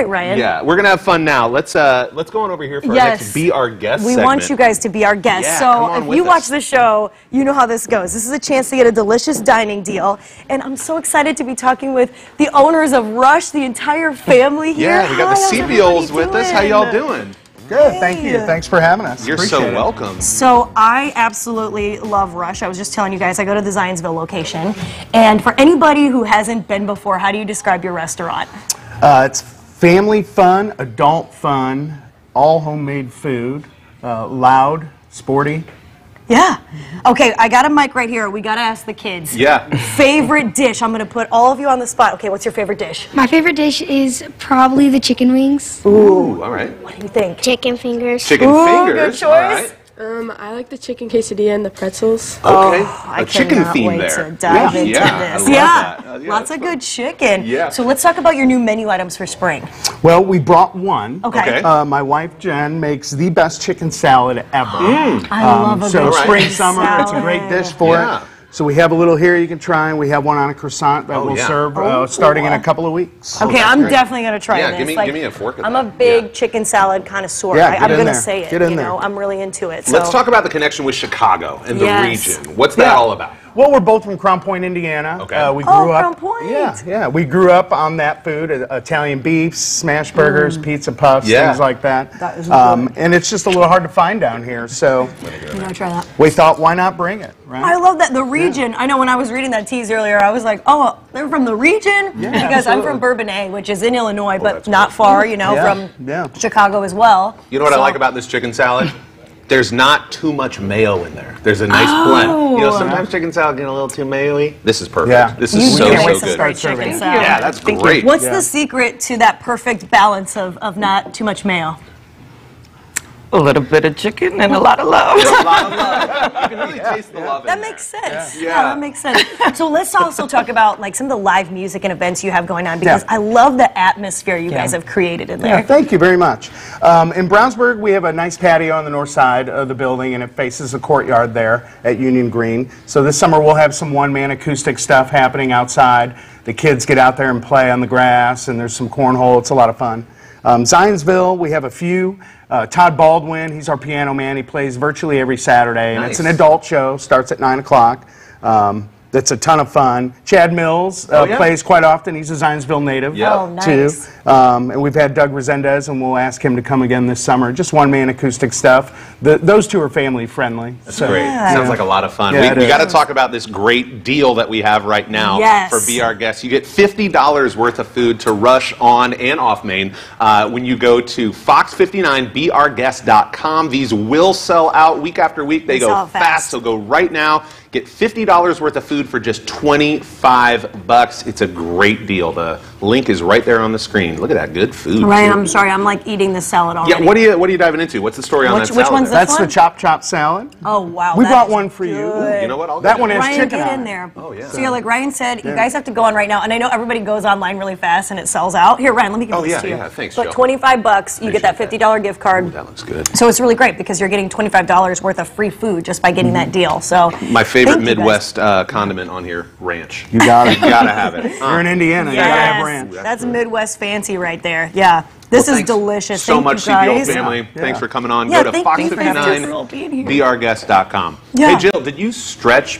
right, Ryan. Yeah, we're gonna have fun now. Let's uh, let's go on over here for our Yes. next Be Our Guest We segment. want you guys to be our guests. Yeah, come so on if with you watch the show, you know how this goes. This is a chance to get a delicious dining deal. And I'm so excited to be talking with the owners of Rush, the entire family here. Yeah, we got Hi, the how's Sebiols everybody with us. How y'all doing? doing? Good, thank you. Thanks for having us. You're so Appreciate it. welcome. So I absolutely love Rush. I was just telling you guys, I go to the Zionsville location. And for anybody who hasn't been before, how do you describe your restaurant? Uh, it's family fun, adult fun, all homemade food, uh, loud, sporty. Yeah. Okay, I got a mic right here. We got to ask the kids. Yeah. Favorite dish? I'm going to put all of you on the spot. Okay, what's your favorite dish? My favorite dish is probably the chicken wings. Ooh, all right. What do you think? Chicken fingers. Chicken Ooh, fingers. good choice. All right. Um, I like the chicken quesadilla and the pretzels. Okay. Oh, I a chicken theme wait there. to dive yeah. into yeah, this. I love yeah. that. Uh, yeah, lots of fun. good chicken. Yeah. So let's talk about your new menu items for spring. Well, we brought one. Okay. Okay. Uh, my wife Jen makes the best chicken salad ever. Mm. I love a Um, so good spring, chicken summer, it's a great dish for Yeah. it. So we have a little here you can try, and we have one on a croissant that Oh, we'll yeah. serve Oh, uh, starting in a couple of weeks. Okay, that's I'm great. definitely going to try Yeah, this. give me- Like, give me a fork of I'm that. a big Yeah. chicken salad connoisseur. Yeah, I, get I'm in going to there. say it. Get in you there. know, I'm really into it. Let's talk about the connection with Chicago and the region. What's that Yeah. all about? Well, we're both from Crown Point, Indiana. Okay. Uh, we Oh, grew up. Crown Point. Yeah, yeah. We grew up on that food: uh, Italian beefs, smash burgers, pizza puffs, Yeah. things like that. Mm. That is um, good. and it's just a little hard to find down here. So You gotta try that. we thought, why not bring it? Right? I love that the region. I know when I was reading that tease earlier, I was like, "Oh, they're from the region," because I'm from Bourbonnais, which is in Illinois, but not good. far, you know, Yeah, from yeah. Chicago as well. You know what I like about this chicken salad? There's not too much mayo in there. There's a nice blend. Oh. You know, Oh. sometimes chicken salad get a little too mayo-y. This is perfect. Yeah. This You is so, can't so wait some good. Start chicken serving. salad. Yeah, that's great. What's Yeah. the secret to that perfect balance of, of not too much mayo? A little bit of chicken and a lot of love. A lot of love. You can really taste the love in That there. makes sense. Yeah. Yeah. that makes sense. so let's also talk about like some of the live music and events you have going on because Yeah. I love the atmosphere you guys have created in Yeah, there. thank you very much. Um, in Brownsburg, we have a nice patio on the north side of the building, and it faces the courtyard there at Union Green. So this summer, we'll have some one-man acoustic stuff happening outside. The kids get out there and play on the grass, and there's some cornhole. It's a lot of fun. Um, Zionsville, we have a few. Uh, Todd Baldwin, he's our piano man. He plays virtually every Saturday, and it's an adult show. Starts at nine o'clock. Um, that's a ton of fun. Chad Mills uh, Oh, yeah. plays quite often. He's a Zionsville native Yeah. Oh, too. nice. Um, and we've had Doug Resendez, and we'll ask him to come again this summer. Just one man acoustic stuff. The, those two are family friendly. That's so- great. Sounds like a lot of fun. Yeah, we we got to talk about this great deal that we have right now Yes. for Be Our Guest. You get $50 worth of food to rush on and off Main uh, when you go to fox59beourguest.com. These will sell out week after week. They, They go fast. fast. so go right now. Get $50 worth of food for just 25 bucks. It's a great deal. The link is right there on the screen. Look at that good food. Ryan, too. I'm sorry, I'm like eating the salad already. Yeah, what are you what are you diving into? What's the story on Which- that which salad? one's there? that? That's one? the chop chop salad. Oh wow, we that brought one for you. good. You know what? I'll That get one it. has Ryan, chicken get on in it. there. Oh, yeah. So, yeah, like Ryan said, you guys have to go on right now, and I know everybody goes online really fast and it sells out. Here, Ryan, let me give Oh, this yeah, to you. yeah, thanks, But Jill. 25 bucks, you get that Appreciate $50 gift card. That looks good. So it's really great because you're getting $25 worth of free food just by getting mm-hmm. that deal. So My favorite thank you guys. Midwest uh, condiment on here, ranch. You got it. You gotta have it. You're in Indiana. You gotta have ranch. that's Midwest fancy right there. Yeah, this Well, is delicious. So Thank much you CBO guys. family. Yeah. Thanks for coming on. Yeah, Go to thank- thanks for having us. fox59beourguest.com. Yeah. Hey Jill, did you stretch